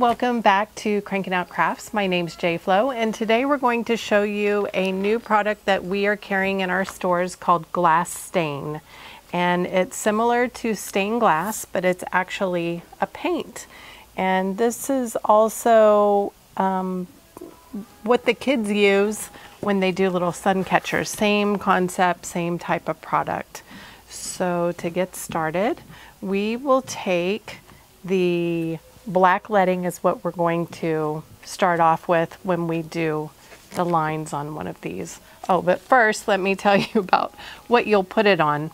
welcome back to Cranking Out Crafts. My name's JFlo, and today we're going to show you a new product that we are carrying in our stores called Glass Stain. And it's similar to stained glass, but it's actually a paint. And this is also um, what the kids use when they do little sun catchers. Same concept, same type of product. So to get started, we will take the black leading is what we're going to start off with when we do the lines on one of these. Oh, but first let me tell you about what you'll put it on.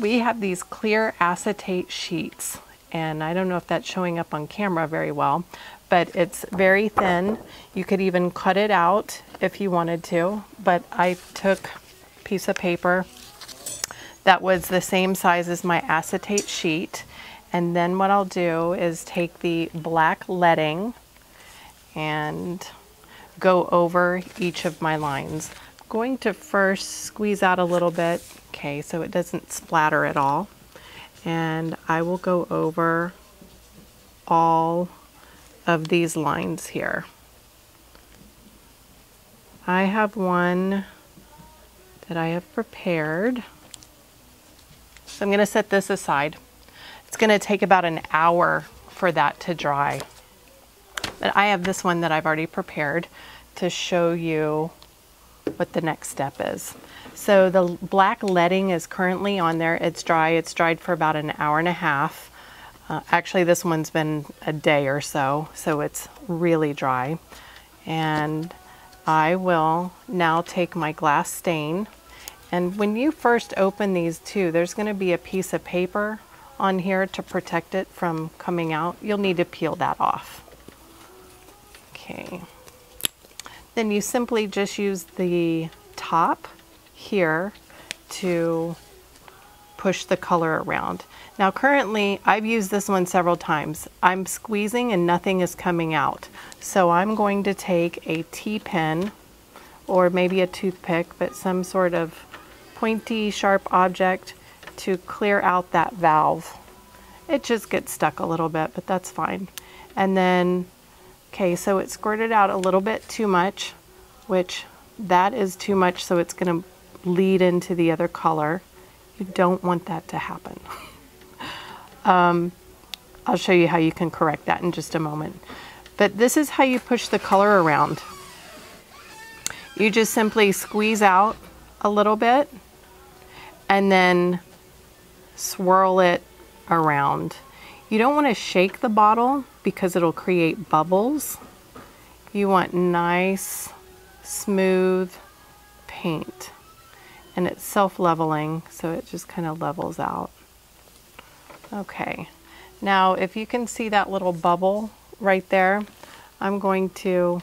We have these clear acetate sheets and I don't know if that's showing up on camera very well, but it's very thin. You could even cut it out if you wanted to, but I took a piece of paper that was the same size as my acetate sheet and then what I'll do is take the black leading and go over each of my lines. I'm going to first squeeze out a little bit, okay, so it doesn't splatter at all. And I will go over all of these lines here. I have one that I have prepared. So I'm going to set this aside. It's going to take about an hour for that to dry. But I have this one that I've already prepared to show you what the next step is. So the black leading is currently on there. It's dry. It's dried for about an hour and a half. Uh, actually, this one's been a day or so, so it's really dry. And I will now take my glass stain. And when you first open these two, there's going to be a piece of paper on here to protect it from coming out. You'll need to peel that off. Okay. Then you simply just use the top here to push the color around. Now currently, I've used this one several times. I'm squeezing and nothing is coming out. So I'm going to take a T-pen or maybe a toothpick, but some sort of pointy, sharp object to clear out that valve. It just gets stuck a little bit, but that's fine. And then, okay, so it squirted out a little bit too much, which that is too much, so it's gonna lead into the other color. You don't want that to happen. um, I'll show you how you can correct that in just a moment. But this is how you push the color around. You just simply squeeze out a little bit and then swirl it around. You don't want to shake the bottle because it'll create bubbles. You want nice, smooth paint. And it's self-leveling, so it just kind of levels out. Okay, now if you can see that little bubble right there, I'm going to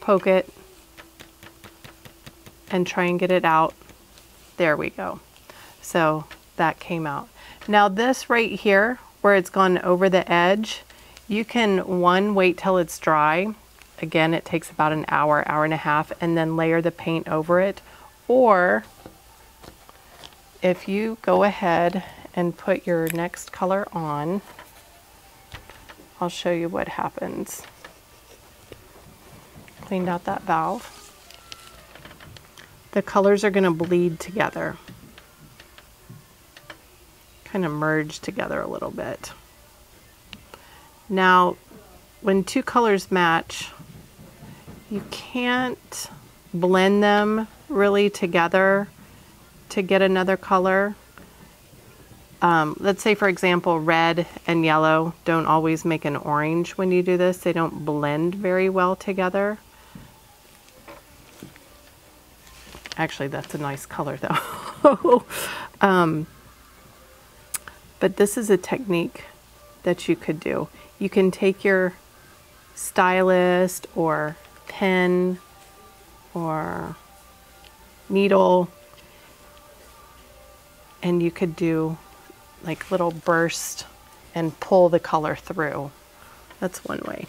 poke it and try and get it out. There we go. So that came out. Now this right here, where it's gone over the edge, you can, one, wait till it's dry. Again, it takes about an hour, hour and a half, and then layer the paint over it. Or if you go ahead and put your next color on, I'll show you what happens. Cleaned out that valve. The colors are going to bleed together kind of merge together a little bit. Now, when two colors match, you can't blend them really together to get another color. Um, let's say, for example, red and yellow don't always make an orange when you do this. They don't blend very well together. Actually, that's a nice color though. um, but this is a technique that you could do. You can take your stylus or pen or needle and you could do like little burst and pull the color through. That's one way.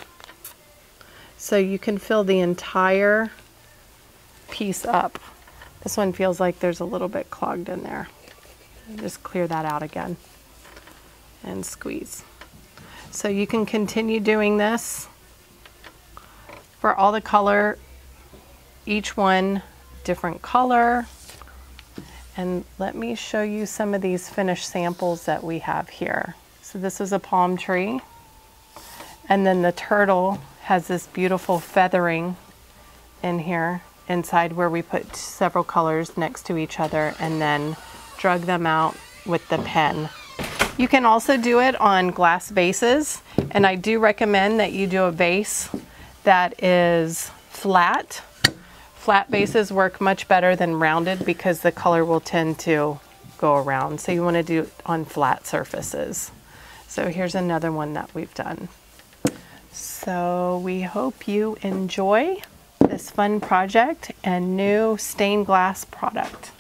So you can fill the entire piece up. This one feels like there's a little bit clogged in there. Just clear that out again and squeeze. So you can continue doing this for all the color, each one different color. And let me show you some of these finished samples that we have here. So this is a palm tree. And then the turtle has this beautiful feathering in here inside where we put several colors next to each other and then drug them out with the pen. You can also do it on glass vases and I do recommend that you do a vase that is flat. Flat vases work much better than rounded because the color will tend to go around. So you want to do it on flat surfaces. So here's another one that we've done. So we hope you enjoy this fun project and new stained glass product.